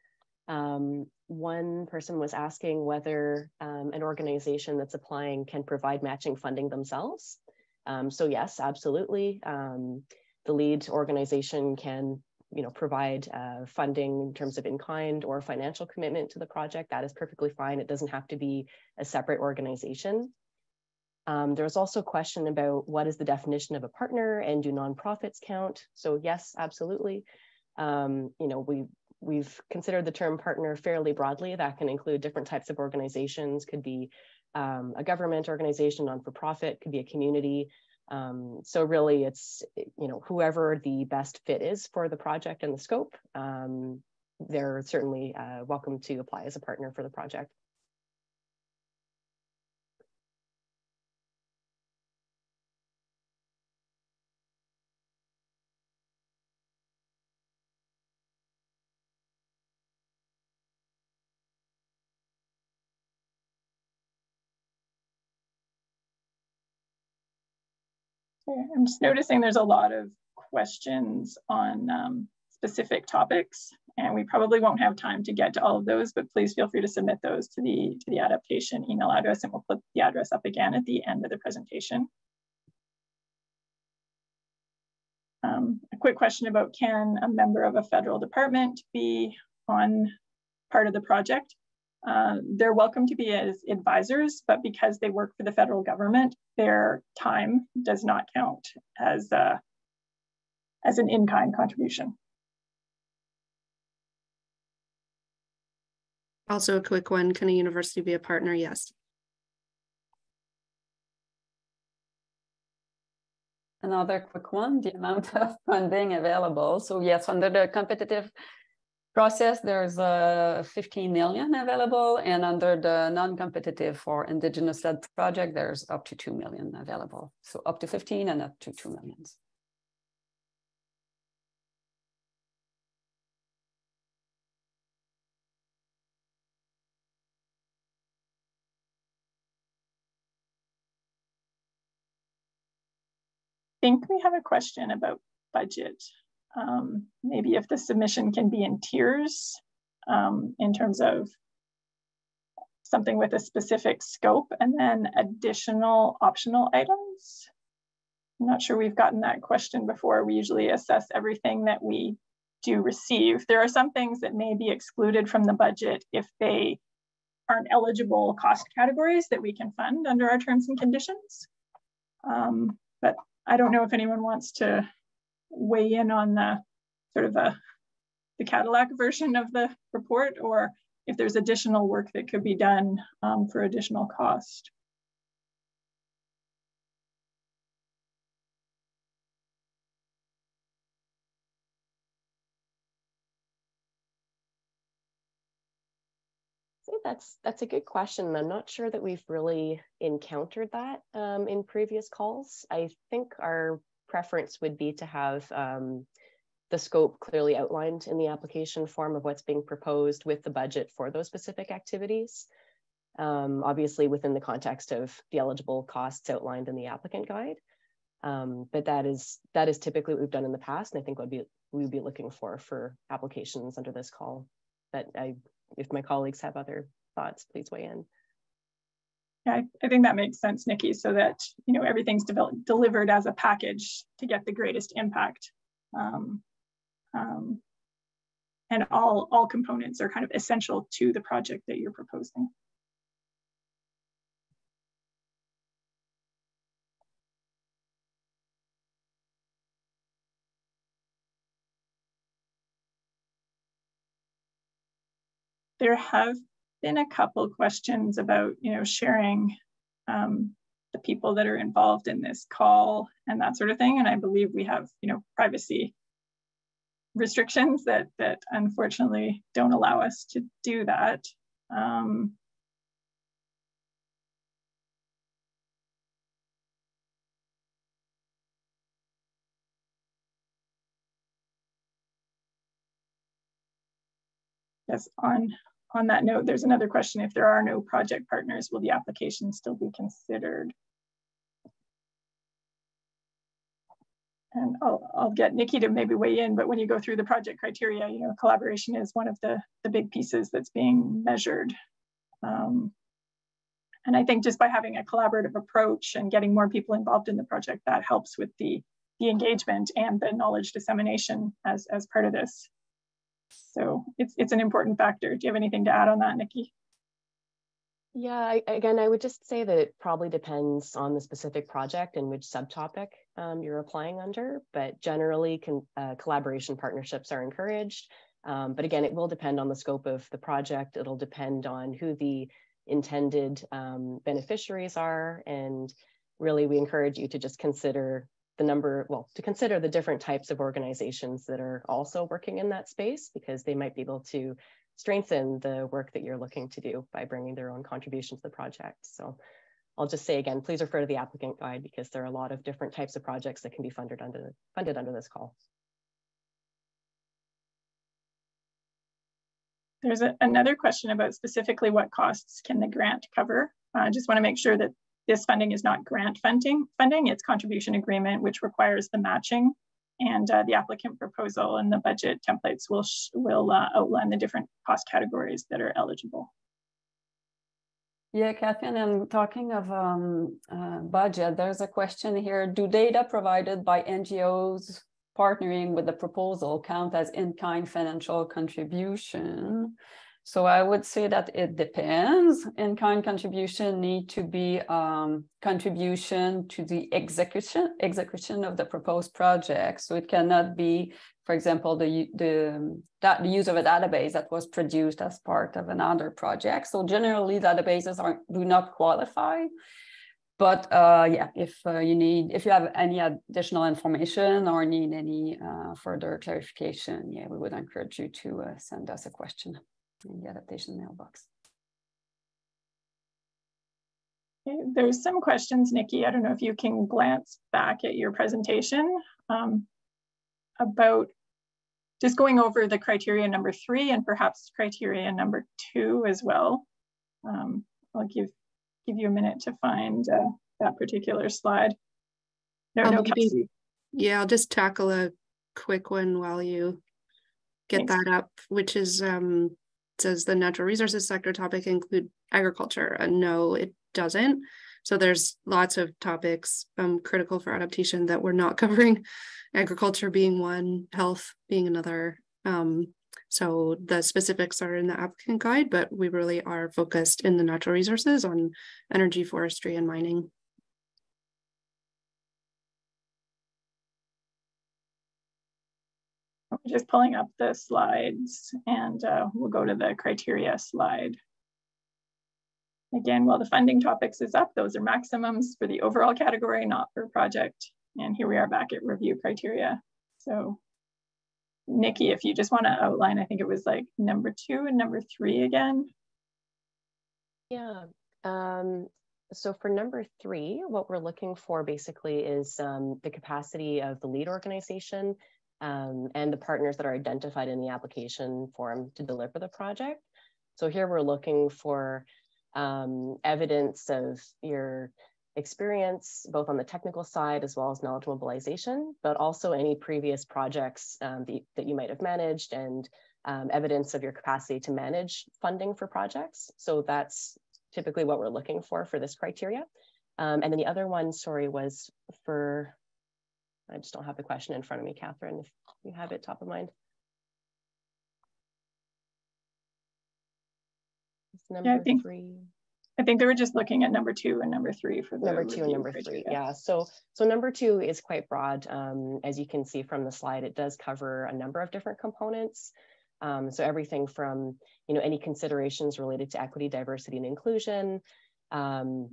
Um, one person was asking whether um, an organization that's applying can provide matching funding themselves. Um, so yes, absolutely. Um, the lead organization can you know, provide uh, funding in terms of in-kind or financial commitment to the project. That is perfectly fine. It doesn't have to be a separate organization. Um, was also a question about what is the definition of a partner and do nonprofits count? So yes, absolutely. Um, you know, we we've considered the term partner fairly broadly. That can include different types of organizations, could be um, a government organization, non-for-profit, could be a community. Um, so really it's, you know, whoever the best fit is for the project and the scope, um, they're certainly uh, welcome to apply as a partner for the project. I'm just noticing there's a lot of questions on um, specific topics, and we probably won't have time to get to all of those, but please feel free to submit those to the, to the adaptation email address, and we'll put the address up again at the end of the presentation. Um, a quick question about can a member of a federal department be on part of the project? Uh, they're welcome to be as advisors, but because they work for the federal government, their time does not count as, uh, as an in-kind contribution. Also a quick one, can a university be a partner? Yes. Another quick one, the amount of funding available. So yes, under the competitive process, there's uh, 15 million available, and under the non-competitive for indigenous-led project, there's up to 2 million available. So up to 15 and up to 2 millions. I think we have a question about budget um, maybe if the submission can be in tiers um, in terms of something with a specific scope and then additional optional items. I'm not sure we've gotten that question before. We usually assess everything that we do receive. There are some things that may be excluded from the budget if they aren't eligible cost categories that we can fund under our terms and conditions. Um, but I don't know if anyone wants to weigh in on the sort of a, the Cadillac version of the report or if there's additional work that could be done um, for additional cost. that's that's a good question. I'm not sure that we've really encountered that um, in previous calls. I think our preference would be to have um, the scope clearly outlined in the application form of what's being proposed with the budget for those specific activities. Um, obviously within the context of the eligible costs outlined in the applicant guide. Um, but that is that is typically what we've done in the past, and I think what be we would be looking for for applications under this call. But I, if my colleagues have other thoughts, please weigh in. I, I think that makes sense, Nikki, so that you know everything's developed, delivered as a package to get the greatest impact. Um, um, and all, all components are kind of essential to the project that you're proposing. There have been a couple questions about, you know, sharing um, the people that are involved in this call and that sort of thing. And I believe we have, you know, privacy restrictions that that unfortunately don't allow us to do that. Um, yes, on on that note, there's another question. If there are no project partners, will the application still be considered? and I'll, I'll get Nikki to maybe weigh in, but when you go through the project criteria, you know, collaboration is one of the, the big pieces that's being measured. Um, and I think just by having a collaborative approach and getting more people involved in the project, that helps with the, the engagement and the knowledge dissemination as, as part of this. So it's, it's an important factor. Do you have anything to add on that, Nikki? Yeah, I, again, I would just say that it probably depends on the specific project and which subtopic um, you're applying under, but generally can, uh, collaboration partnerships are encouraged. Um, but again, it will depend on the scope of the project. It'll depend on who the intended um, beneficiaries are. And really, we encourage you to just consider the number, well, to consider the different types of organizations that are also working in that space because they might be able to strengthen the work that you're looking to do by bringing their own contribution to the project. So I'll just say again, please refer to the applicant guide because there are a lot of different types of projects that can be funded under, funded under this call. There's a, another question about specifically what costs can the grant cover. I uh, just want to make sure that this funding is not grant funding, funding, it's contribution agreement, which requires the matching and uh, the applicant proposal and the budget templates will, will uh, outline the different cost categories that are eligible. Yeah, Catherine, and talking of um, uh, budget, there's a question here. Do data provided by NGOs partnering with the proposal count as in-kind financial contribution? So I would say that it depends. In-kind contribution need to be um, contribution to the execution execution of the proposed project. So it cannot be, for example, the the that the use of a database that was produced as part of another project. So generally, databases are do not qualify. But uh, yeah, if uh, you need, if you have any additional information or need any uh, further clarification, yeah, we would encourage you to uh, send us a question in the adaptation mailbox. Okay, there's some questions, Nikki. I don't know if you can glance back at your presentation um, about just going over the criteria number three and perhaps criteria number two as well. Um, I'll give give you a minute to find uh, that particular slide. No, no, yeah, I'll just tackle a quick one while you get Thanks. that up, which is um, does the natural resources sector topic include agriculture? And no, it doesn't. So there's lots of topics um, critical for adaptation that we're not covering, agriculture being one, health being another. Um, so the specifics are in the applicant guide, but we really are focused in the natural resources on energy, forestry, and mining. Just pulling up the slides and uh, we'll go to the criteria slide. Again, while the funding topics is up, those are maximums for the overall category, not for project. And here we are back at review criteria. So Nikki, if you just want to outline, I think it was like number two and number three again. Yeah. Um, so for number three, what we're looking for basically is um, the capacity of the lead organization um, and the partners that are identified in the application form to deliver the project. So here we're looking for um, evidence of your experience, both on the technical side as well as knowledge mobilization, but also any previous projects um, that, that, you might have managed and um, evidence of your capacity to manage funding for projects. So that's typically what we're looking for for this criteria. Um, and then the other one, sorry, was for, I just don't have the question in front of me, Catherine, if you have it top of mind. It's number yeah, I think, three. I think they were just looking at number two and number three for the number two and number three. Yeah. So so number two is quite broad. Um, as you can see from the slide, it does cover a number of different components. Um, so everything from you know any considerations related to equity, diversity, and inclusion, um,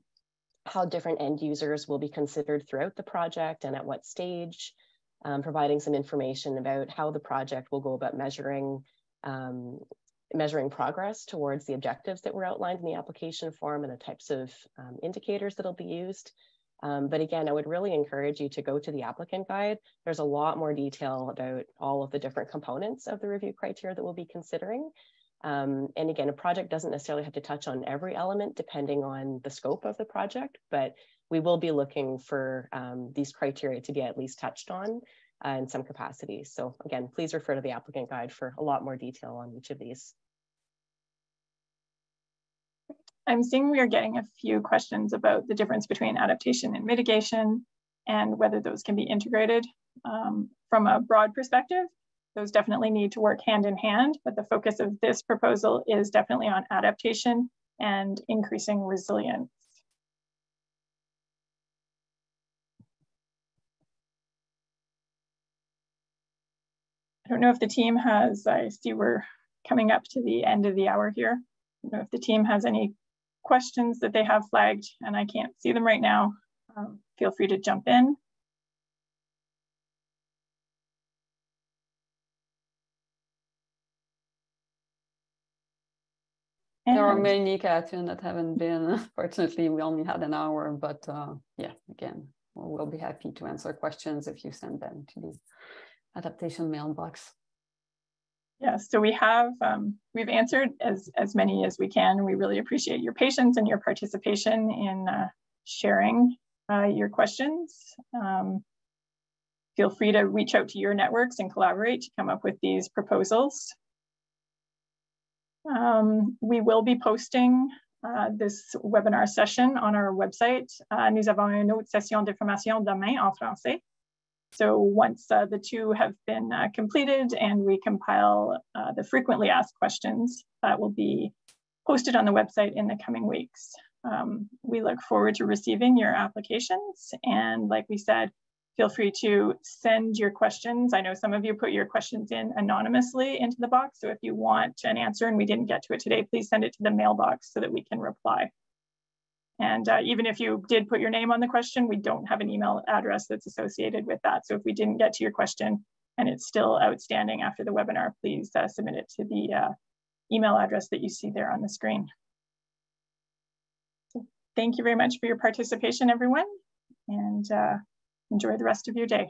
how different end users will be considered throughout the project and at what stage, um, providing some information about how the project will go about measuring um, measuring progress towards the objectives that were outlined in the application form and the types of um, indicators that'll be used. Um, but again, I would really encourage you to go to the applicant guide. There's a lot more detail about all of the different components of the review criteria that we'll be considering. Um, and again, a project doesn't necessarily have to touch on every element depending on the scope of the project, but we will be looking for um, these criteria to be at least touched on uh, in some capacity. So again, please refer to the applicant guide for a lot more detail on each of these. I'm seeing we are getting a few questions about the difference between adaptation and mitigation and whether those can be integrated. Um, from a broad perspective, those definitely need to work hand in hand, but the focus of this proposal is definitely on adaptation and increasing resilience. I don't know if the team has, I see we're coming up to the end of the hour here. I don't know if the team has any questions that they have flagged and I can't see them right now. Um, feel free to jump in. Many, Catherine, that haven't been. Fortunately, we only had an hour, but uh, yeah, again, we'll be happy to answer questions if you send them to the adaptation mailbox. Yes, so we have, um, we've answered as, as many as we can. We really appreciate your patience and your participation in uh, sharing uh, your questions. Um, feel free to reach out to your networks and collaborate to come up with these proposals. Um, we will be posting uh, this webinar session on our website. Uh, nous avons une autre session d'information demain en français. So once uh, the two have been uh, completed and we compile uh, the frequently asked questions, that will be posted on the website in the coming weeks. Um, we look forward to receiving your applications. And like we said, feel free to send your questions. I know some of you put your questions in anonymously into the box. So if you want an answer and we didn't get to it today, please send it to the mailbox so that we can reply. And uh, even if you did put your name on the question, we don't have an email address that's associated with that. So if we didn't get to your question and it's still outstanding after the webinar, please uh, submit it to the uh, email address that you see there on the screen. So thank you very much for your participation, everyone, and uh, enjoy the rest of your day.